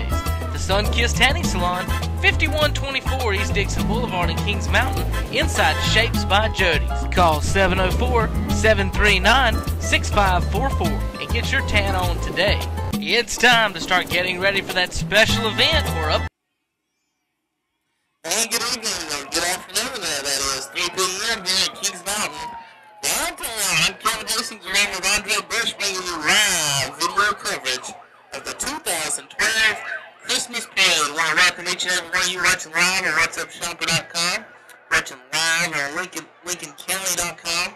The Sun Kiss Tanning Salon, 5124 East Dixon Boulevard in Kings Mountain, inside Shapes by Jodi's. Call 704 739 6544 and get your tan on today. It's time to start getting ready for that special event or up. Hey, good evening, good afternoon, there, that is. p.m. here at Kings Mountain. Downtown, I'm Kevin Jason's around with Andre Bush bringing you live video coverage of the 2012 Christmas Parade. want to welcome each and every one of you watching live on What'sUpShopper.com, watching live on Lincoln, LincolnCounty.com,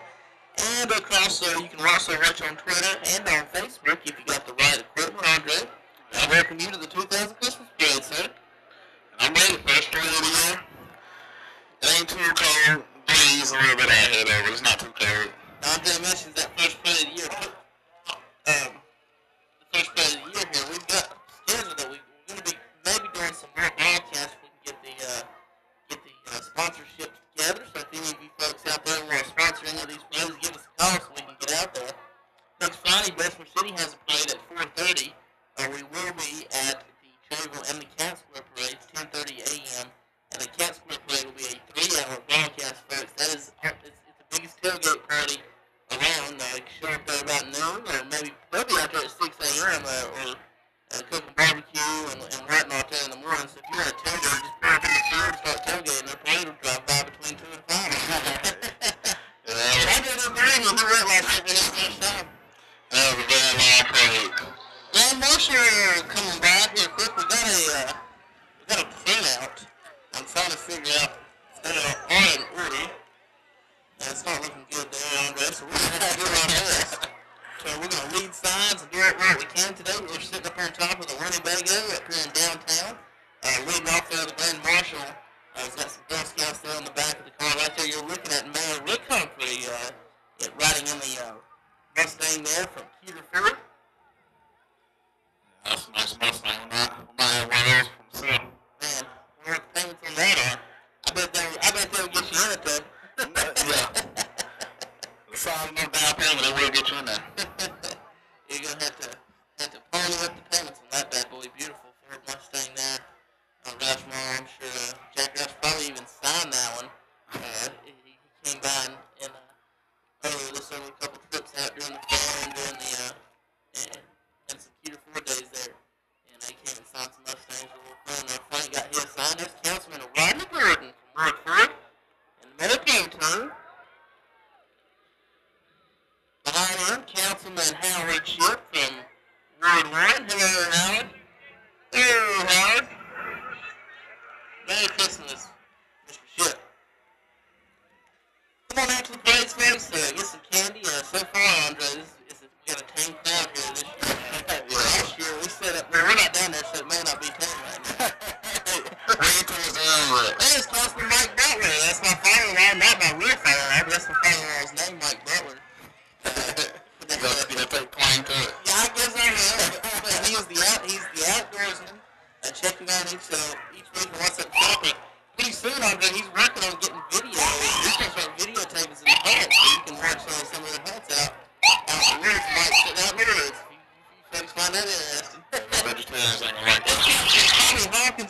and of course you can also watch on Twitter and on Facebook if you got the right equipment, Andre. I welcome you to the 2000 Christmas Parade, sir. I'm ready for a straight year. It ain't too cold. Breeze a little bit out here, though, but it's not too cold. Andre mentions that first part of the year. Um, first part of the year here. We've got still, you know, we're going to be maybe doing some more podcasts we can get the uh, get the uh, sponsorship together. So if any of you folks out there want to sponsor any of these shows, give us a call so we can get out there. Next Friday, Bessemer City has a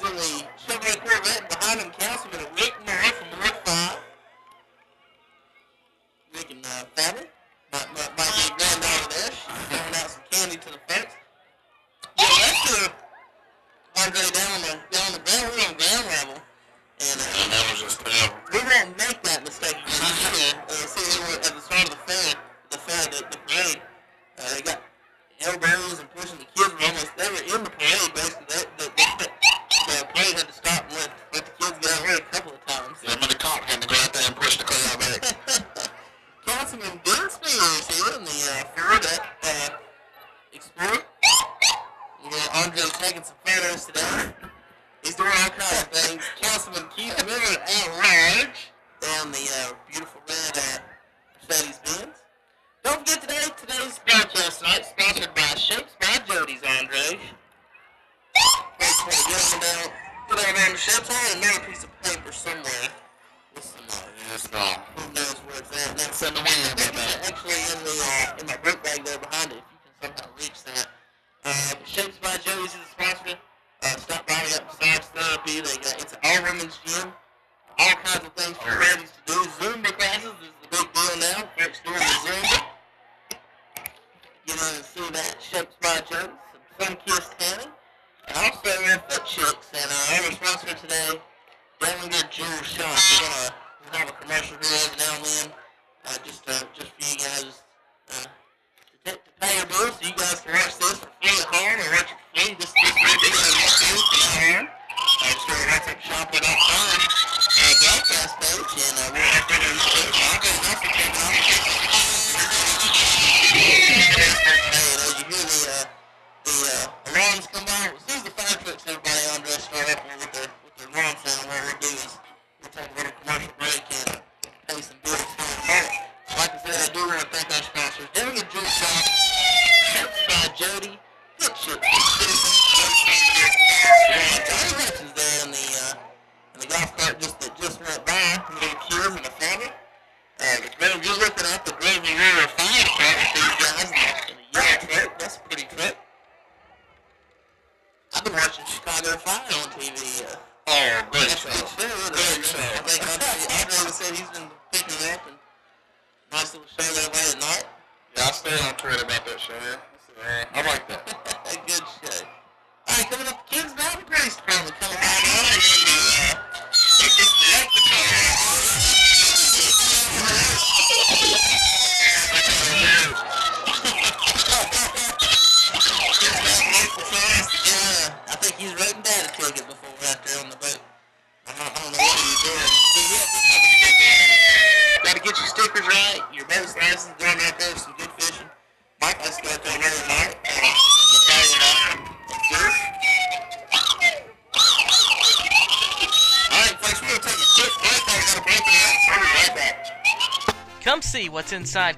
originally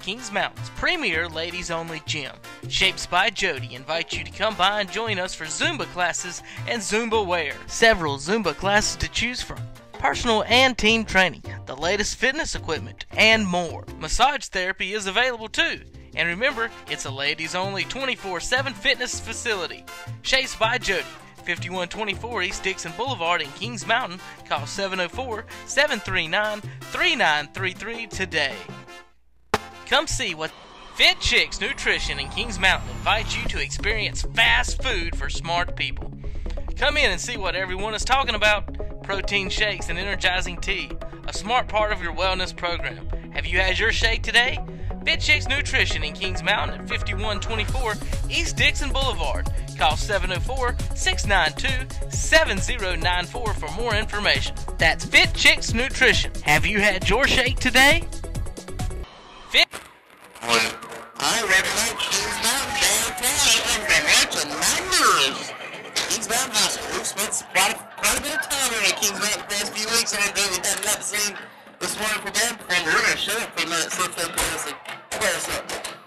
Kings Mountain's premier ladies only gym. Shapes by Jodi invites you to come by and join us for Zumba classes and Zumba wear. Several Zumba classes to choose from personal and team training, the latest fitness equipment, and more. Massage therapy is available too. And remember, it's a ladies only 24 7 fitness facility. Shapes by Jodi, 5124 East Dixon Boulevard in Kings Mountain. Call 704 739 3933 today. Come see what Fit Chicks Nutrition in Kings Mountain invites you to experience fast food for smart people. Come in and see what everyone is talking about protein shakes and energizing tea, a smart part of your wellness program. Have you had your shake today? Fit Chicks Nutrition in Kings Mountain at 5124 East Dixon Boulevard. Call 704 692 7094 for more information. That's Fit Chicks Nutrition. Have you had your shake today? Our website is not downtown and financial numbers. Kingsmount Hospital. We've spent quite a, quite a bit of time here at Kingsmount the past few weeks, and I've done nothing this morning for them, and we're going to show it for a minute, see if they'll put us up.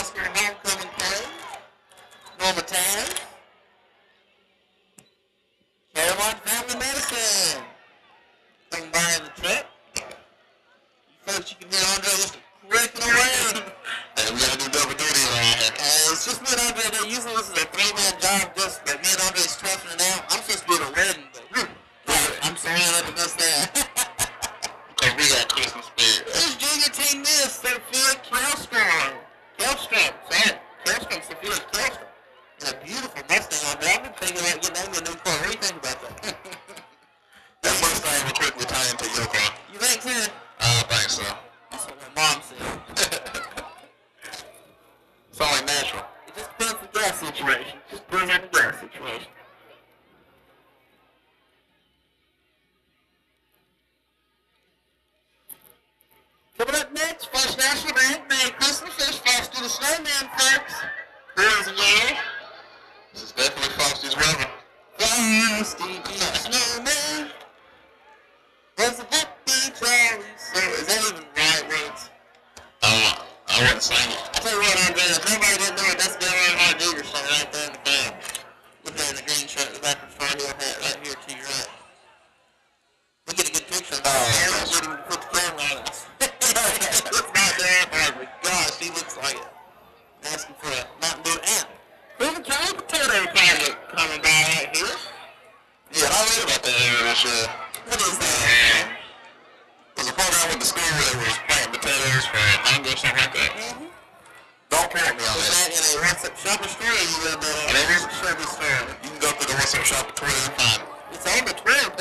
Oscar Homecoming King, Norma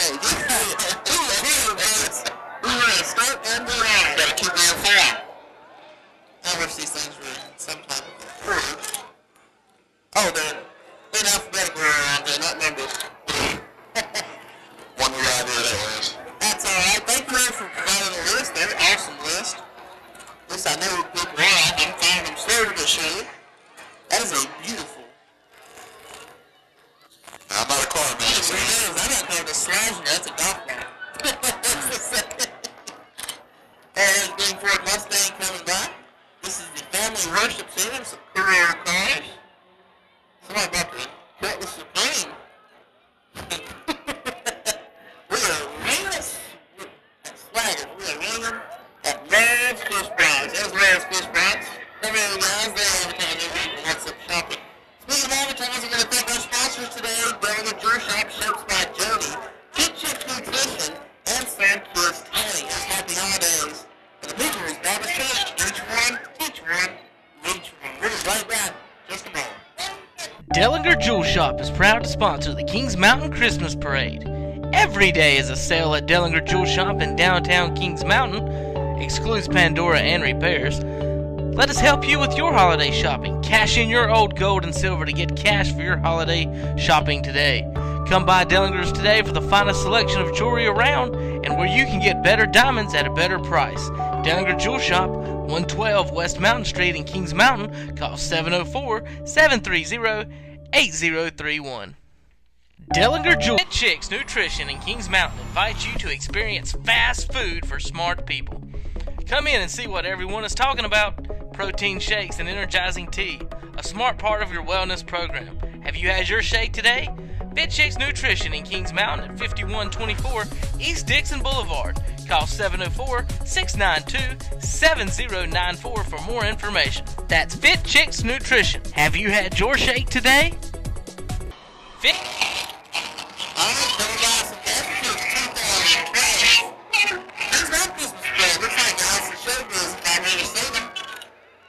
Hey, Every day is a sale at Dellinger Jewel Shop in downtown Kings Mountain. Excludes Pandora and repairs. Let us help you with your holiday shopping. Cash in your old gold and silver to get cash for your holiday shopping today. Come by Dellinger's today for the finest selection of jewelry around and where you can get better diamonds at a better price. Dellinger Jewel Shop, 112 West Mountain Street in Kings Mountain. Call 704 730 8031. Dellinger Jewel. Chicks Nutrition in Kings Mountain invites you to experience fast food for smart people. Come in and see what everyone is talking about protein shakes and energizing tea, a smart part of your wellness program. Have you had your shake today? Fit Chicks Nutrition in Kings Mountain at 5124 East Dixon Boulevard. Call 704 692 7094 for more information. That's Fit Chicks Nutrition. Have you had your shake today? Fit.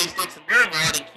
5124 East Dixon Boulevard in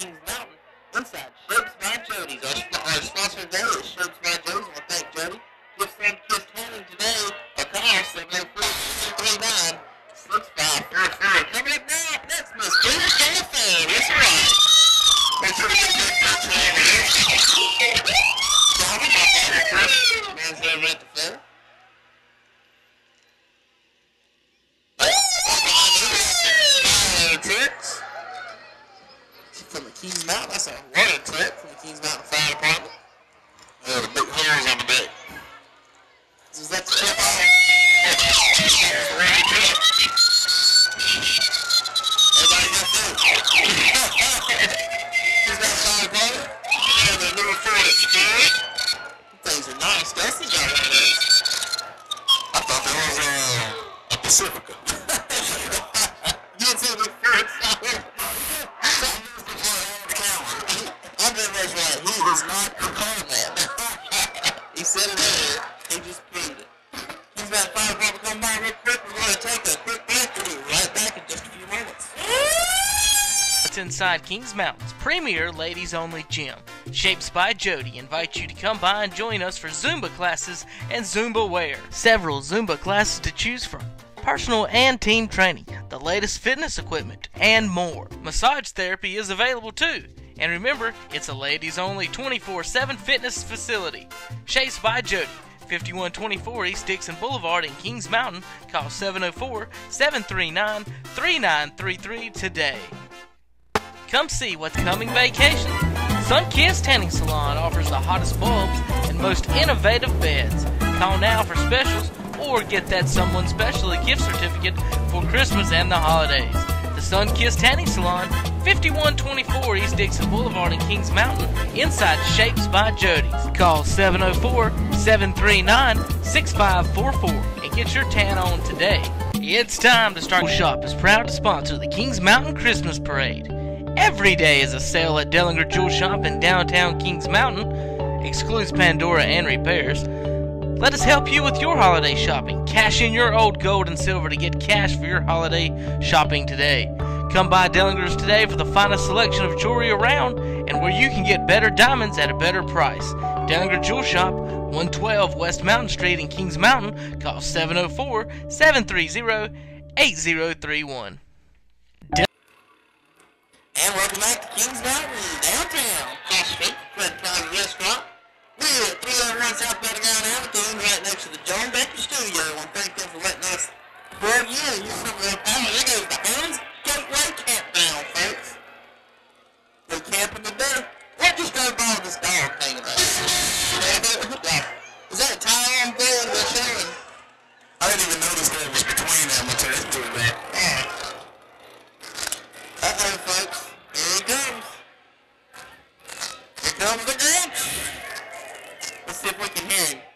ladies only gym. Shapes by Jodi invites you to come by and join us for Zumba classes and Zumba wear. Several Zumba classes to choose from. Personal and team training, the latest fitness equipment, and more. Massage therapy is available too. And remember, it's a ladies only 24 7 fitness facility. Shapes by Jodi, 5124 East Dixon Boulevard in Kings Mountain. Call 704 739 3933 today. Come see what's coming vacation. Sunkiss Tanning Salon offers the hottest bulbs and most innovative beds. Call now for specials or get that someone special a gift certificate for Christmas and the holidays. The Sunkiss Tanning Salon, 5124 East Dixon Boulevard in Kings Mountain, inside Shapes by Jodi's. Call 704 739 6544 and get your tan on today. It's time to start. Shop is proud to sponsor the Kings Mountain Christmas Parade. Every day is a sale at Dellinger Jewel Shop in downtown Kings Mountain. Excludes Pandora and repairs. Let us help you with your holiday shopping. Cash in your old gold and silver to get cash for your holiday shopping today. Come by Dellinger's today for the finest selection of jewelry around and where you can get better diamonds at a better price. Dellinger Jewel Shop, 112 West Mountain Street in Kings Mountain. Call 704 730 8031. And welcome back to Kings Mountain, downtown, across the street Fred Private Restaurant. We're at 301 South Pentagon Avenue, right next to the John Becker Studio. I to thank them for letting us plug you and some of their power. There goes the Hans Gateway Campground, folks. We're camping today. What just drove by this dog thing about? Is that a tire on there in the show? I didn't even notice that it was between them until they threw that. Folks. Here he comes. Here comes the Grinch. Let's see if we can hear him.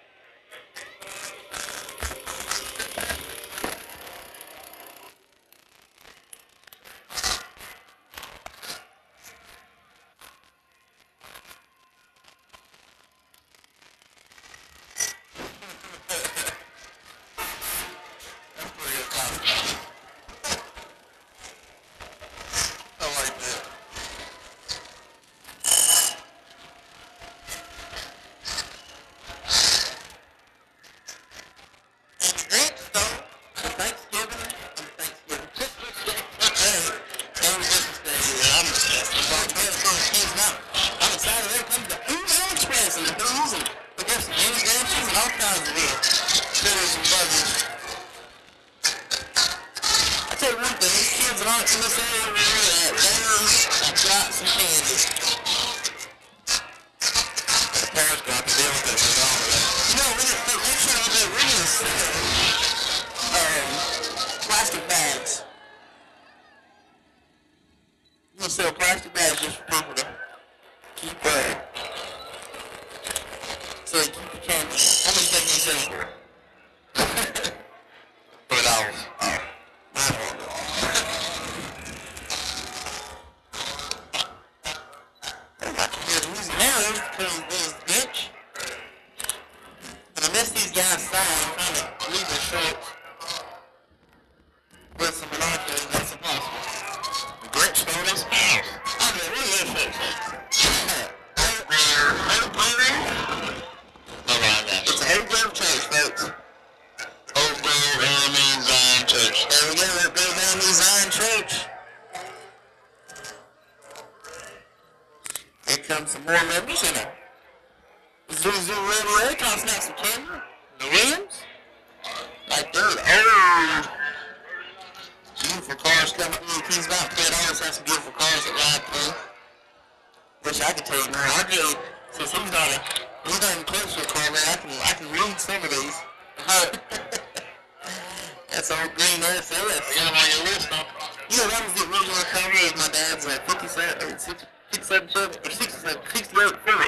That's all green SLS. You got them on your list, huh? Yeah, that was the original cover of my dad's uh, 57, or 60 67 Chevy, or 67, 68 Chevy.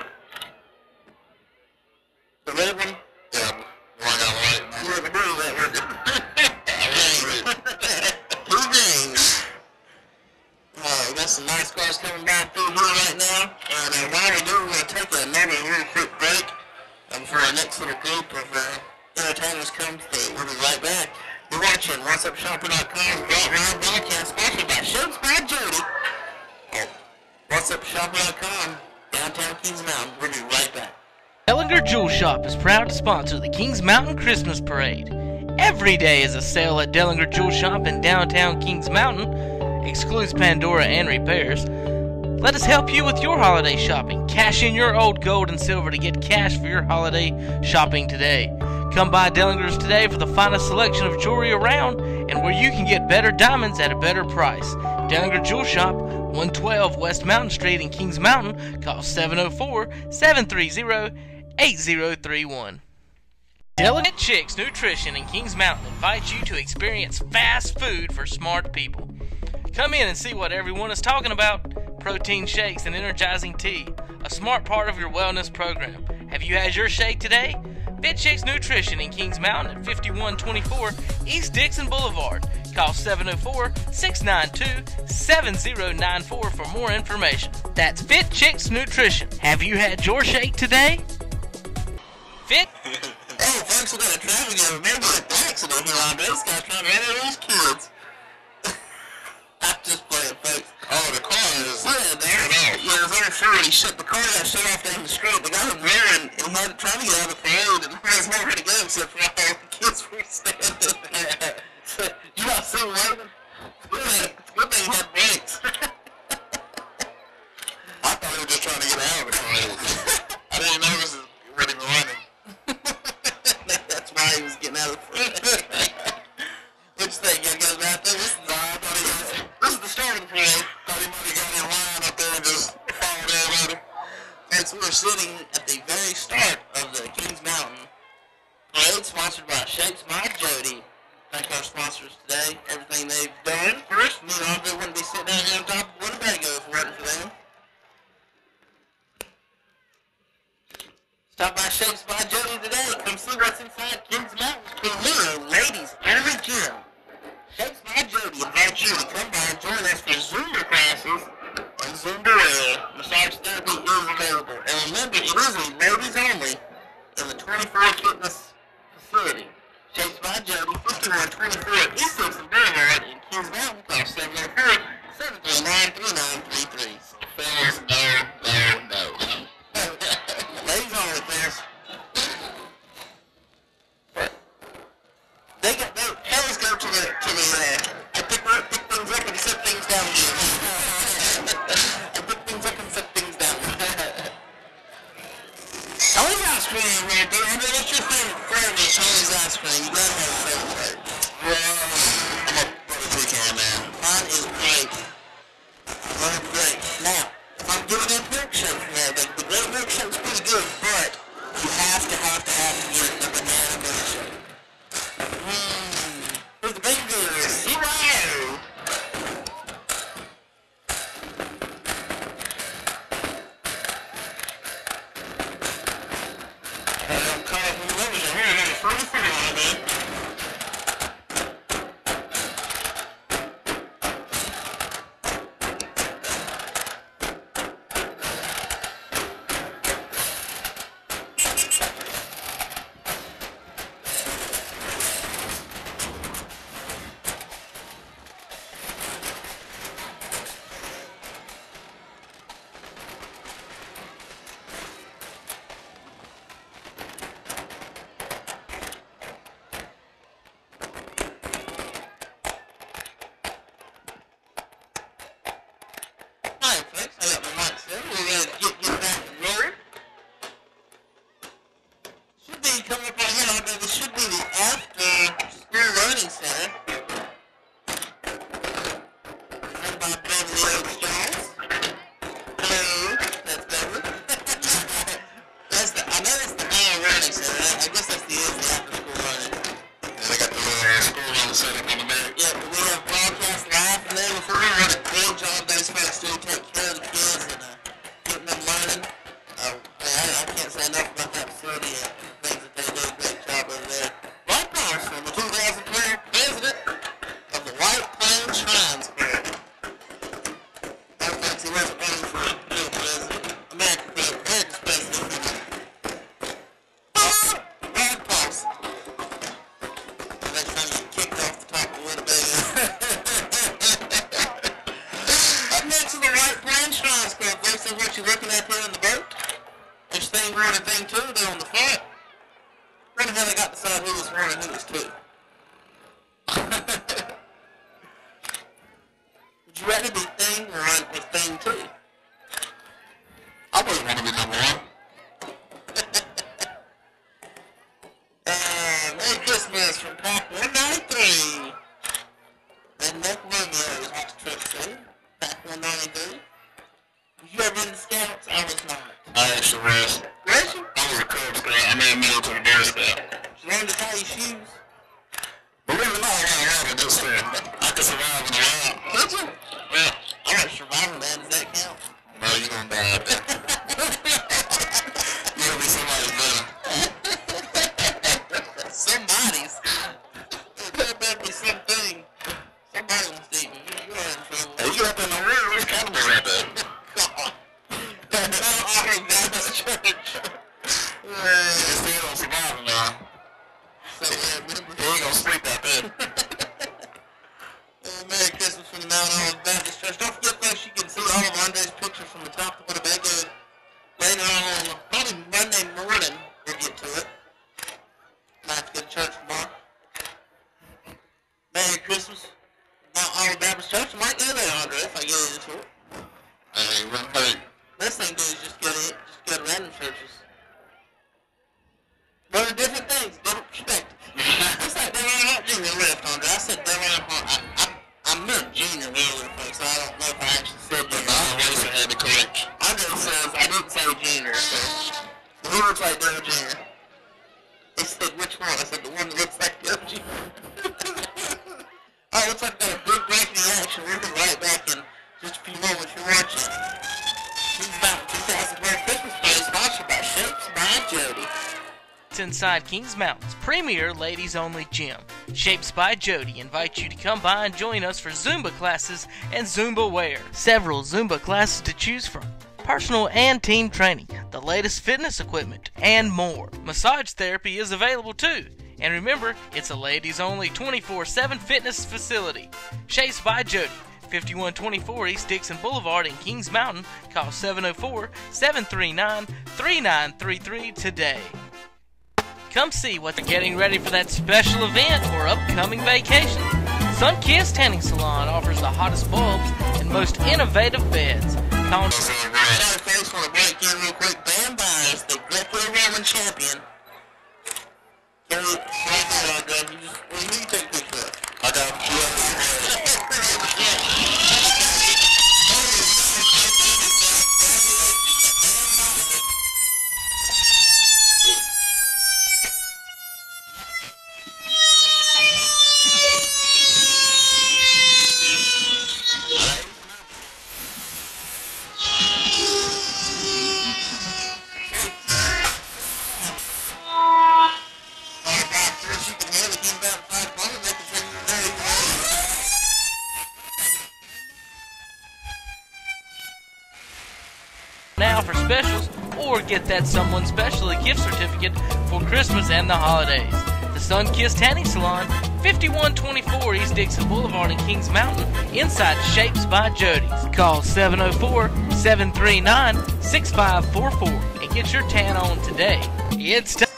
The red one? Yeah. The one I got white. You never knew that, was it? Blue James. Uh, we got some nice cars coming back through here right now. And uh, while we do, we're going to take another real quick break um, for our next little group of uh, entertainers comes through. We'll be right back. You're watching What'sUpShopper.com, Brought Round Broadcast, sponsored by Shapes by Jodi. At What'sUpShopper.com, downtown Kings Mountain. We'll be right back. Ellinger Jewel Shop is proud to sponsor the Kings Mountain Christmas Parade. Every day is a sale at Dellinger Jewel Shop in downtown Kings Mountain. Excludes Pandora and repairs. Let us help you with your holiday shopping. Cash in your old gold and silver to get cash for your holiday shopping today. Come by Dellinger's today for the finest selection of jewelry around and where you can get better diamonds at a better price. Dellinger Jewel Shop, 112 West Mountain Street in Kings Mountain. Call 704 730 8031. Delicate Chicks Nutrition in Kings Mountain invites you to experience fast food for smart people. Come in and see what everyone is talking about protein shakes and energizing tea, a smart part of your wellness program. Have you had your shake today? Fit Chicks Nutrition in Kings Mountain at 5124 East Dixon Boulevard. Call 704 692 7094 for more information. That's Fit Chicks Nutrition. Have you had your shake today? Fit Hey, folks, we got a traffic jam. Maybe an accident here on this guy trying to run these kids. I'm just playing, folks. Oh, the car is. Yeah, there. Yeah, it was on sure he shut the car got shut off down the street. The guy was there and he had trying to get out of the parade and there was nowhere to go except for all the kids were standing there. So, you not see waving? Good thing, good thing he had brakes. I thought he was just trying to get out of the car. I didn't know this was ready for running. That's why he was getting out of the parade. What you think? You gonna go out there? This is, No, I thought he was. this is the starting parade. Thought he might have got in line up there and just followed everybody. Since we're sitting at the very start of the Kings Mountain Parade, sponsored by Shapes by Jodi. Thank our sponsors today. Everything they've done for us. Me and wouldn't be sitting down here on top of Winnebago if it wasn't for them. Stop by Shapes by Jodi today. Come see what's inside Kings Mountain. Premier Ladies Only Gym. Shapes by Jodi invites you to come by and join us for Zumba classes and Zumba Wear. Massage therapy is available. And remember, it is a ladies only in the 24 Fitness facility. Shapes by Jodi, 5124 East Dixon Boulevard in Kings Mountain. Call 704 739 3933. Fellas, no, no, no. Ladies only. friends last. You first. they're in the boat. There's thing one and thing two, they're on the flat. I wonder how they got to decide who was one and who was two. Would you rather be thing one or thing two? I wouldn't want to be number one. uh, Merry Christmas from Paul. looks like we've got a big break in the action. We'll be right back in just a few moments. You're watching. This is about 2011 Christmas Day, sponsored by Shapes by Jodi. It's inside Kings Mountain's premier ladies only gym. Shapes by Jodi invites you to come by and join us for Zumba classes and Zumba wear. Several Zumba classes to choose from personal and team training, the latest fitness equipment, and more. Massage therapy is available too. And remember, it's a ladies only 24 7 fitness facility. Shapes by Jodi, 5124 East Dixon Boulevard in Kings Mountain. Call 704 739 3933 today. Come see what's getting ready for that special event or upcoming vacation. Sun Kiss Tanning Salon offers the hottest bulbs and most innovative beds. Call- I got a face for a break in real quick. Dan is the Greco Roman champion. There's, there's no gun. Take this. I got you. get that someone special a gift certificate for Christmas and the holidays. The Sun Kissed Tanning Salon, 5124 East Dixon Boulevard in Kings Mountain, inside Shapes by Jodi's. Call 704 739 6544 and get your tan on today. It's time.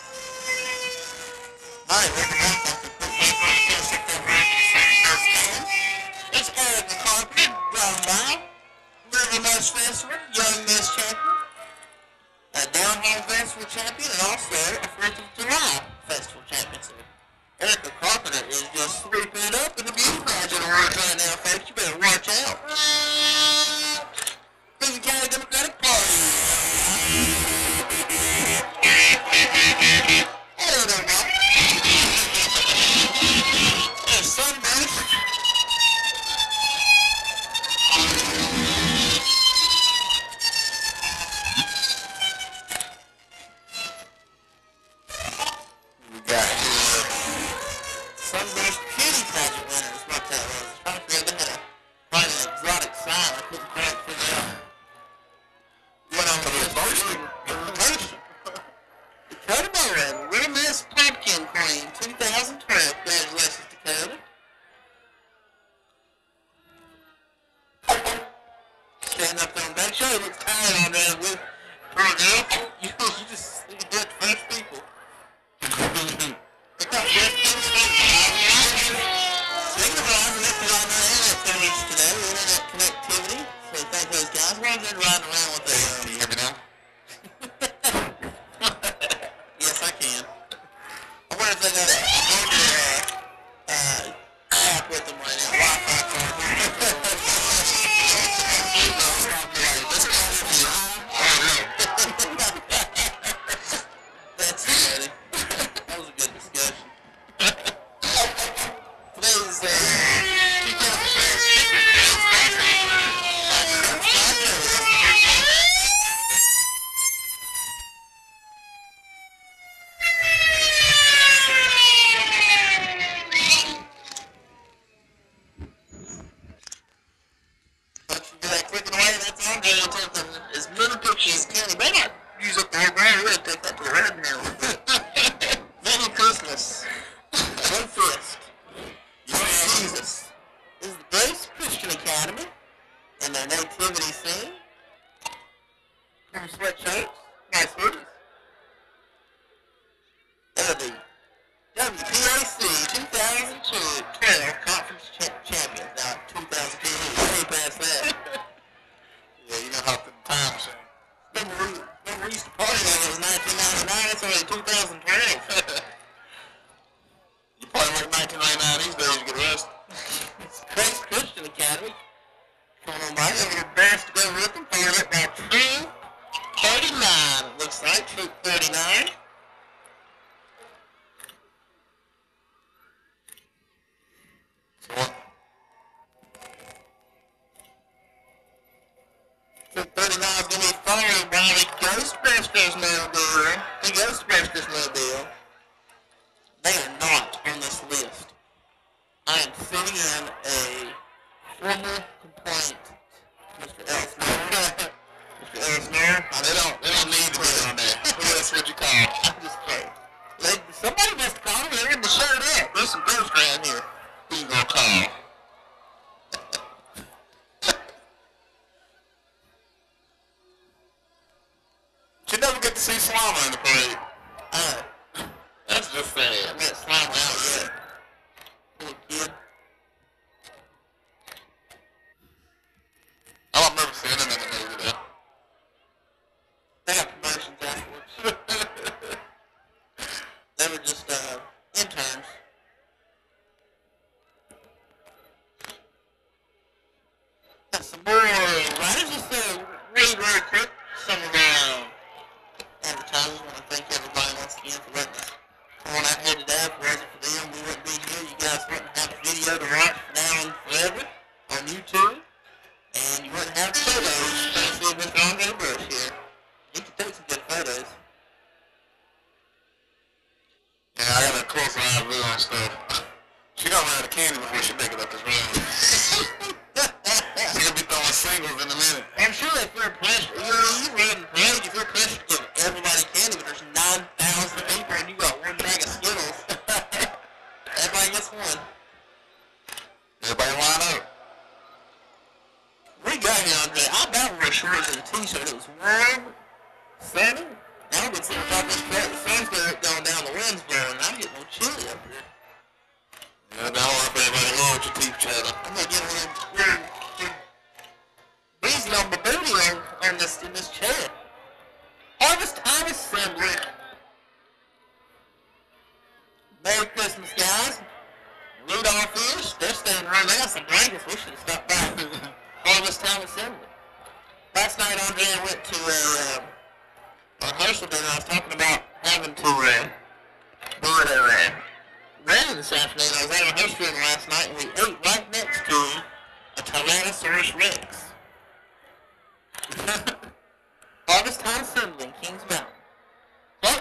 Harvest Time Assembly in Kings Mountain.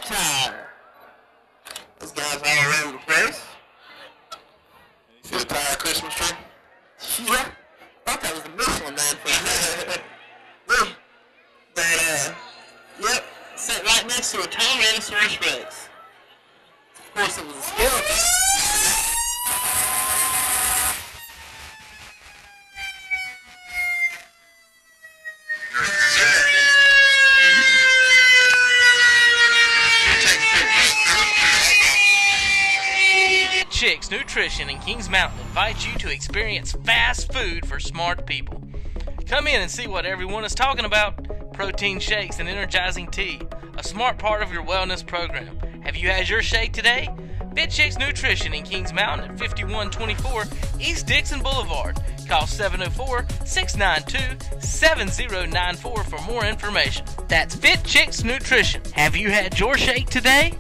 Time? Those guys all around the place. See the tired Christmas tree? Yeah. I thought that was a Michelin man for a minute. but, uh, yep, sat right next to a Tyrannosaurus Rex. Of course, it was a skeleton. Nutrition in Kings Mountain invites you to experience fast food for smart people. Come in and see what everyone is talking about protein shakes and energizing tea, a smart part of your wellness program. Have you had your shake today? Fit Chicks Nutrition in Kings Mountain at 5124 East Dixon Boulevard. Call 704 692 7094 for more information. That's Fit Chicks Nutrition. Have you had your shake today?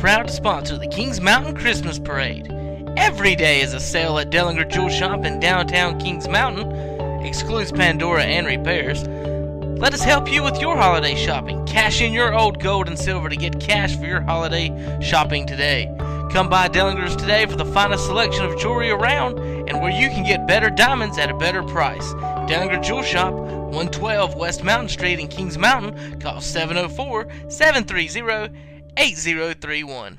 Proud to sponsor the Kings Mountain Christmas Parade. Every day is a sale at Dellinger Jewel Shop in downtown Kings Mountain, excludes Pandora and repairs. Let us help you with your holiday shopping. Cash in your old gold and silver to get cash for your holiday shopping today. Come by Dellinger's today for the finest selection of jewelry around and where you can get better diamonds at a better price. Dellinger Jewel Shop, 112 West Mountain Street in Kings Mountain. Call 704 730 8031.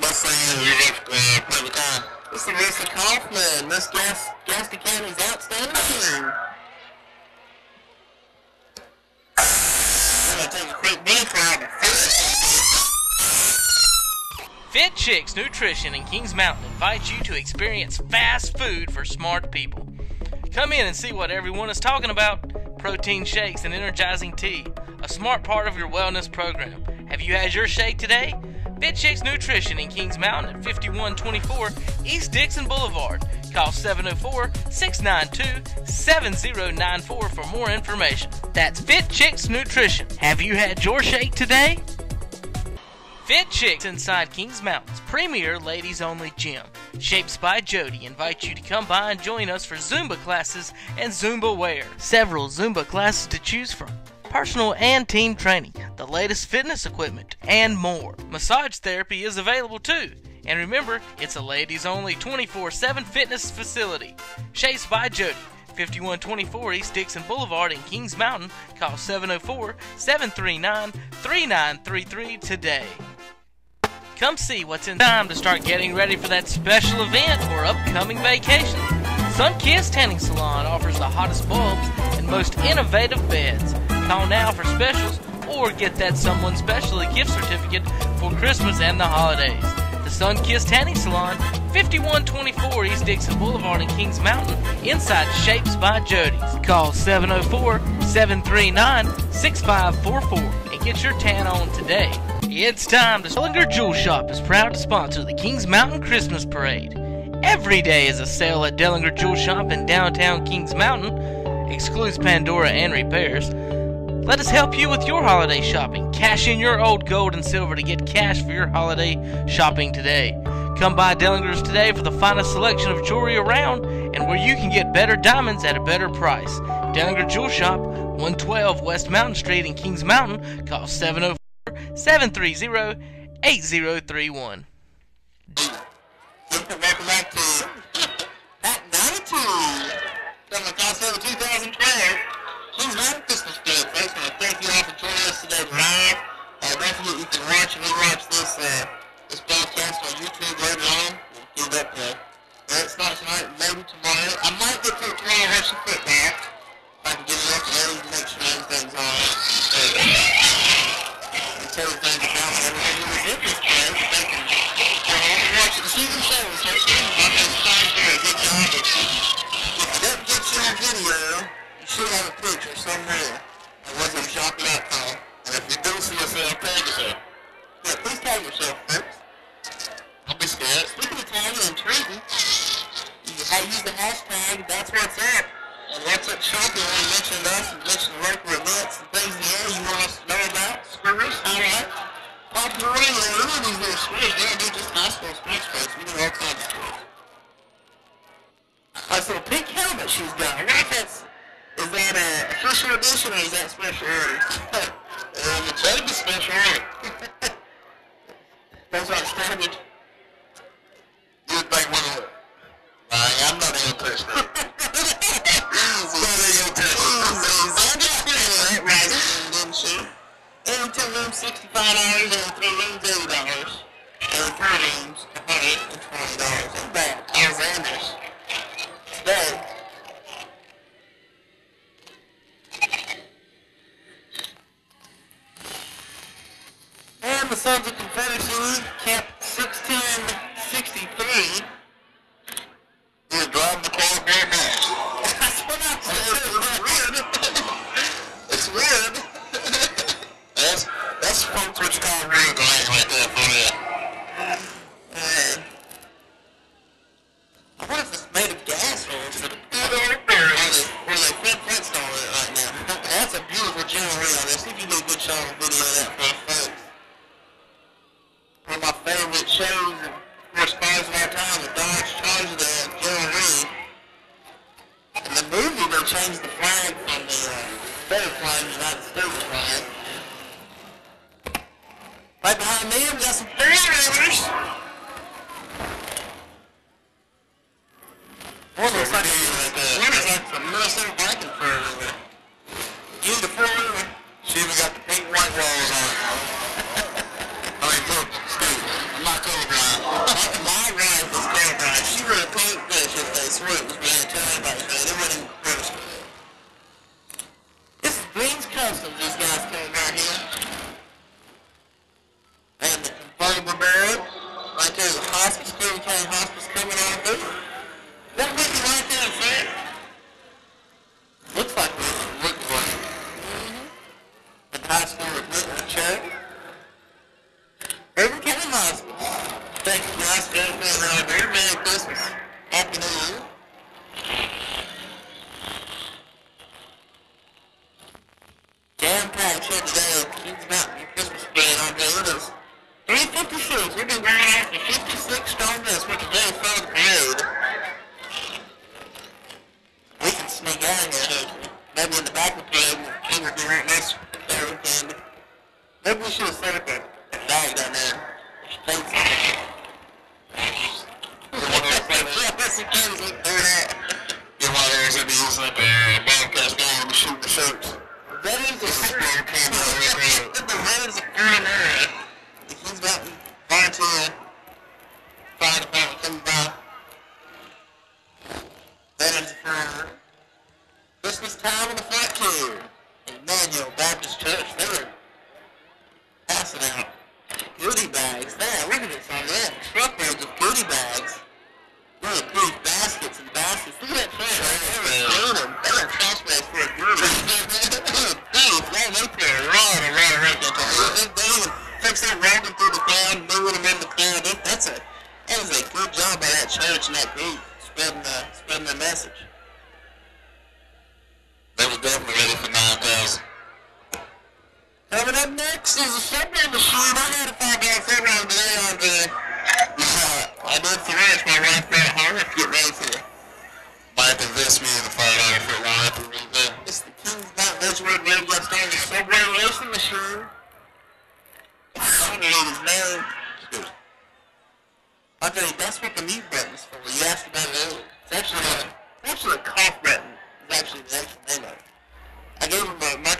Must say you left uh. This is Lisa Kaufman. Miss Gas Gaston County's outstanding. Fit Chicks Nutrition in Kings Mountain invites you to experience fast food for smart people. Come in and see what everyone is talking about protein shakes and energizing tea, a smart part of your wellness program. You had your shake today? Fit Chicks Nutrition in Kings Mountain at 5124 East Dixon Boulevard. Call 704 692 7094 for more information. That's Fit Chicks Nutrition. Have you had your shake today? Fit Chicks inside Kings Mountain's premier ladies only gym. Shapes by Jodi invites you to come by and join us for Zumba classes and Zumba wear. Several Zumba classes to choose from. Personal and team training, the latest fitness equipment, and more. Massage therapy is available too. And remember, it's a ladies only 24 7 fitness facility. Shapes by Jodi, 5124 East Dixon Boulevard in Kings Mountain. Call 704 739 3933 today. Come see what's in time to start getting ready for that special event or upcoming vacation. Sunkiss Tanning Salon offers the hottest bulbs and most innovative beds. Call now for specials or get that someone special a gift certificate for Christmas and the holidays. The Sunkiss Tanning Salon, 5124 East Dixon Boulevard in Kings Mountain, inside Shapes by Jodi's. Call 704 739 6544 and get your tan on today. It's time to Dellinger Jewel Shop is proud to sponsor the Kings Mountain Christmas Parade. Every day is a sale at Dellinger Jewel Shop in downtown Kings Mountain. Excludes Pandora and repairs. Let us help you with your holiday shopping. Cash in your old gold and silver to get cash for your holiday shopping today. Come by Dellinger's today for the finest selection of jewelry around and where you can get better diamonds at a better price. Dellinger Jewel Shop, 112 West Mountain Street in Kings Mountain. Call 704 730 8031. Welcome back to At 92. From the Crossover 2012. Kings Mountain Christmas Day. Folks, I thank you all for joining us today. Uh, and this, uh, this broadcast on YouTube up. Uh, tonight, maybe tomorrow. I might get watch the football. If I can get it up and to make sure everything's and you. I. If you don't get on video, you should have a picture somewhere. It wasn't shop.com. And if you do see yourself, tag yourself. Yeah, please tag yourself, folks. Don't be scared. Speaking of tagging and can ha- use the hashtag That's What's Up. And what's up shopping? Mentioned us and mentioned local events and things in the you want us to know about. Spurs, alright. Popular radio, we do these little spurs. They don't do just high school sports folks. We do all kinds of sports. Nice little pink helmet she's got. I wonder if that's, is that a official edition or is that special order? And the baby special order. Those are standard. You think what it is? I'm not even touch that. Thank you guys for. Merry Christmas. Happy New Year. Packed show today at Kings Mountain Christmas parade on day it is 356. We've been going after 56 strong days for today for the parade. We can sneak out in. Maybe in the back of the parade. Will be right next to everything. Maybe we should have set up a flag down there. Thanks. Baptist Church. They were passing out goodie bags. There, look at this on that. Truckloads of goodie bags. Really big baskets and baskets. Look at that trash right there. They were They got trash bags for a goodie. Dude, man, they put a lot of lot of work into it. They, even fixed it rolling through the crowd, moving them in the crowd. That, that's a that was a good job by that church and that group spreading the spreading the message. They was definitely ready for 9,000. Coming up next is a subway machine. I had a five dollar program today on the. Uh, I did for lunch. My wife made it hard to get ready for it. Have invest me in the five dollar foot line do. It's the King's Mountain Edgewood Radio starting the subway racing machine. I don't know his name. Good. Andre, that's what the mute button's for. You asked about it earlier. It's actually a, it's actually a cough button. It's actually the actual name of it. I gave him a microphone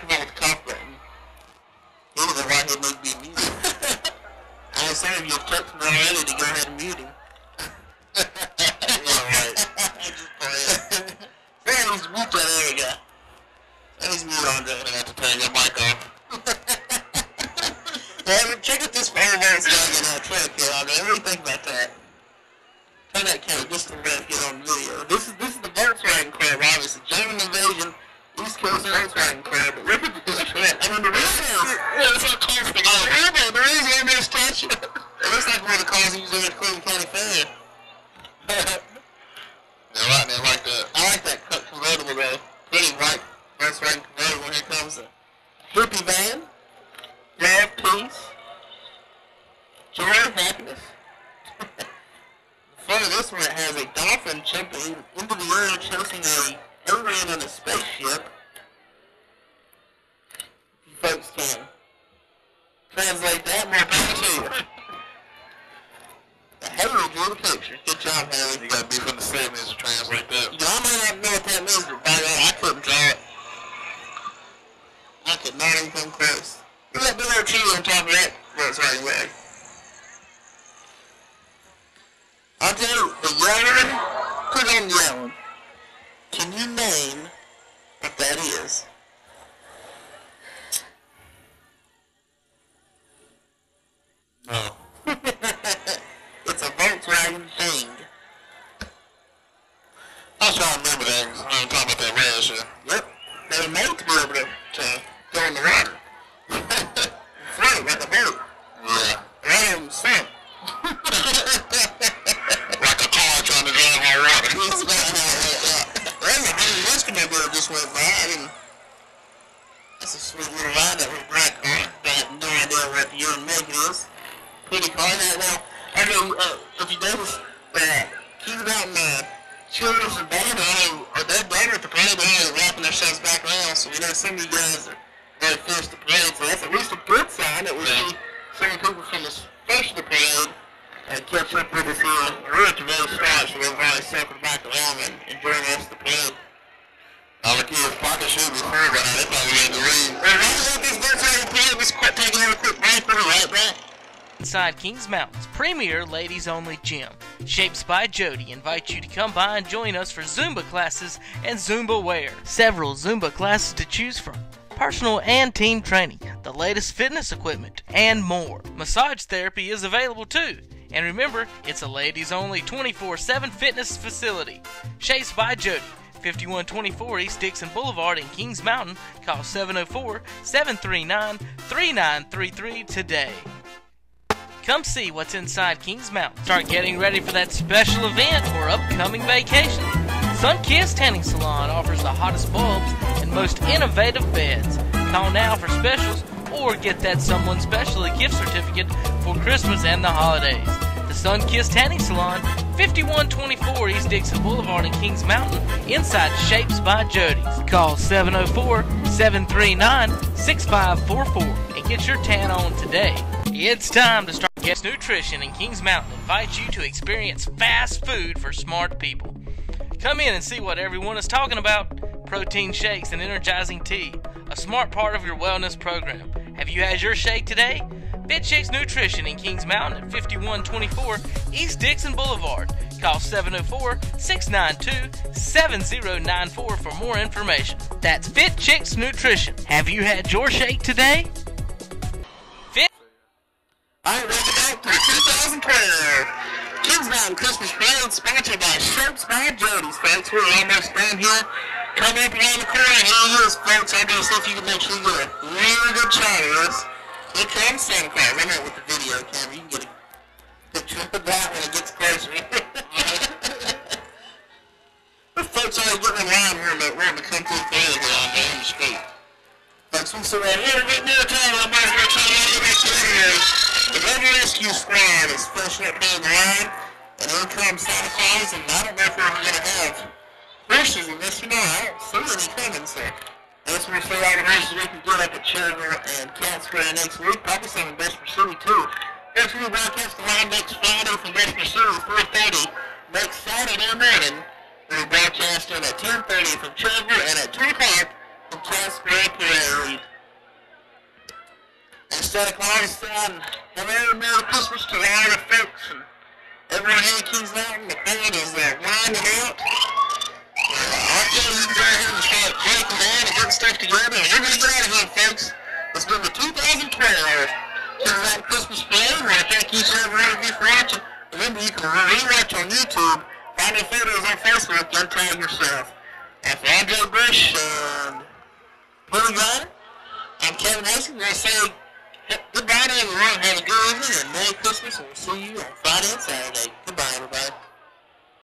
Kings Mountain's premier ladies only gym. Shapes by Jodi invites you to come by and join us for Zumba classes and Zumba wear. Several Zumba classes to choose from. Personal and team training, the latest fitness equipment, and more. Massage therapy is available too. And remember, it's a ladies only 24 7 fitness facility. Shapes by Jodi, 5124 East Dixon Boulevard in Kings Mountain. Call 704 739 3933 today. Come see what's inside Kings Mountain. Start getting ready for that special event or upcoming vacation. Sunkiss Tanning Salon offers the hottest bulbs and most innovative beds. Call now for specials or get that someone special a gift certificate for Christmas and the holidays. The Sunkiss Tanning Salon, 5124 East Dixon Boulevard in Kings Mountain, inside Shapes by Jodi's. Call 704 739 6544 and get your tan on today. It's time to start Guest Nutrition in Kings Mountain invites you to experience fast food for smart people. Come in and see what everyone is talking about. Protein shakes and energizing tea, a smart part of your wellness program. Have you had your shake today? Fit Chicks Nutrition in Kings Mountain at 5124 East Dixon Boulevard. Call 704 692 7094 for more information. That's Fit Chicks Nutrition. Have you had your shake today? Fit. To the 2012 Kings Christmas Parade sponsored by Shirts by Jodi's, folks. We're almost done here. Come up around the corner, here he is, folks. I'm gonna see if you can make sure you get a really good shot of this. Here comes Santa Claus. I know with the video camera, you can get a picture of that when it gets closer. the folks already getting in line here, but we're through the parade here on Main Street. Folks, we sit right here, right near town. I'm not gonna try to to here. The Red Rescue Squad is finishing up being line, and here comes Santa Claus, and I don't know if we're gonna have in this, you know, I don't see any coming, so. Unless we figure out a horses we can get up at Cherryville and Cat Square next week, probably some Bessemer City too. If we broadcast the line next Friday from Bessemer City at 4.30, next Saturday morning, we're broadcasting at 10.30 from Cherryville and at 2 o'clock from Cat Square And Santa Claus saying, hello, Merry Christmas to the folks and everyone here in Kings Mountain. The band is uh, winding out. Tell you go ahead and start breaking down and getting stuff together. And we're going to get out of here, folks. It's been the 2012 Kings Mountain Christmas Parade. I want to thank each and every one of you for watching. Remember, you can rewatch on YouTube, find the photos on Facebook, and tag yourself. And for Andre Bush and Willie Ryder, I'm Kevin Hastings. I say goodbye to everyone. Have a good evening and Merry Christmas. And we'll see you on Friday and Saturday. Goodbye, everybody.